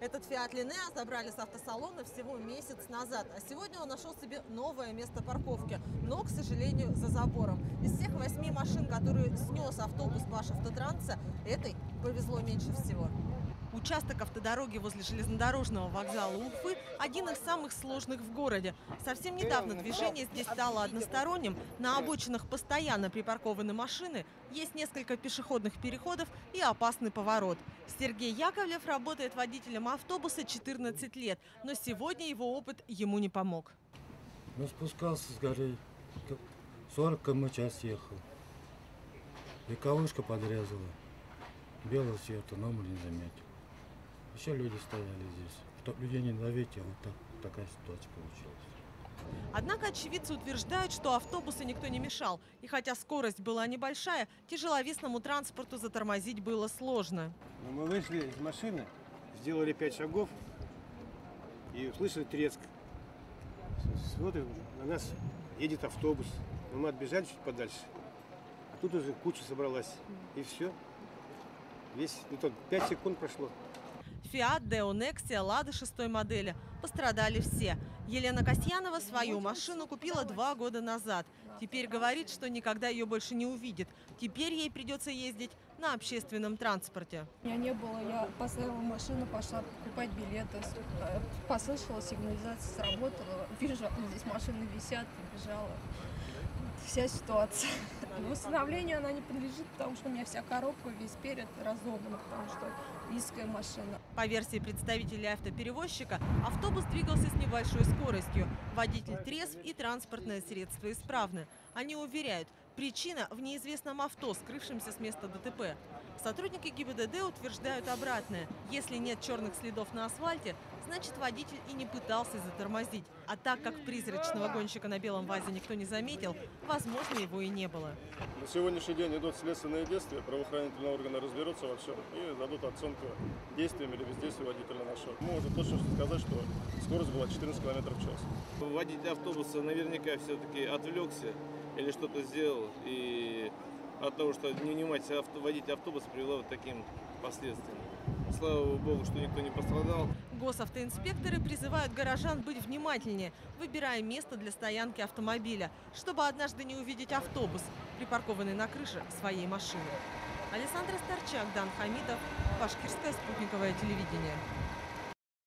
Этот Фиат Линеа забрали с автосалона всего месяц назад, а сегодня он нашел себе новое место парковки, но, к сожалению, за забором. Из всех восьми машин, которые снес автобус Башавтотранса, этой повезло меньше всего. Участок автодороги возле железнодорожного вокзала Уфы – один из самых сложных в городе. Совсем недавно движение здесь стало односторонним. На обочинах постоянно припаркованы машины, есть несколько пешеходных переходов и опасный поворот. Сергей Яковлев работает водителем автобуса 14 лет, но сегодня его опыт ему не помог. Ну, спускался с горы, 40 км час ехал. И колышка подрезала. Белого цвета, номер не заметил. Еще люди стояли здесь. Чтобы людей не давить, а вот так, такая ситуация получилась. Однако очевидцы утверждают, что автобусы никто не мешал. И хотя скорость была небольшая, тяжеловесному транспорту затормозить было сложно. Но мы вышли из машины, сделали пять шагов и услышали треск. Смотрим, на нас едет автобус. Но мы отбежали чуть подальше. А тут уже куча собралась. И все. Весь, ну так, 5 секунд прошло. Фиат, Део, Нексия, Лада шестой модели. Пострадали все. Елена Касьянова свою машину купила два года назад. Теперь говорит, что никогда ее больше не увидит. Теперь ей придется ездить на общественном транспорте. Меня не было, я поставила машину, пошла покупать билеты. Э, Послышала, сигнализация сработала. Вижу, здесь машины висят, побежала. Вся ситуация. Восстановлению она не подлежит, потому что у меня вся коробка, весь перед разобран, потому что низкая машина. По версии представителей автоперевозчика, автобус двигался с небольшой скоростью. Водитель трезв и транспортное средство исправны. Они уверяют, причина в неизвестном авто, скрывшемся с места ДТП. Сотрудники ГИБДД утверждают обратное. Если нет черных следов на асфальте, значит водитель и не пытался затормозить. А так как призрачного гонщика на белом вазе никто не заметил, возможно, его и не было. На сегодняшний день идут следственные действия, правоохранительные органы разберутся во всем и дадут оценку действиям или бездействию водителя нашего. Мы можем точно сказать, что скорость была 14 км в час. Водитель автобуса наверняка все-таки отвлекся или что-то сделал, и от того, что невнимательность авто, водителя автобуса привело вот таким последствиям. Слава богу, что никто не пострадал. Госавтоинспекторы призывают горожан быть внимательнее, выбирая место для стоянки автомобиля, чтобы однажды не увидеть автобус, припаркованный на крыше своей машины. Александра Старчак, Дан Хамидов, Башкирское спутниковое телевидение.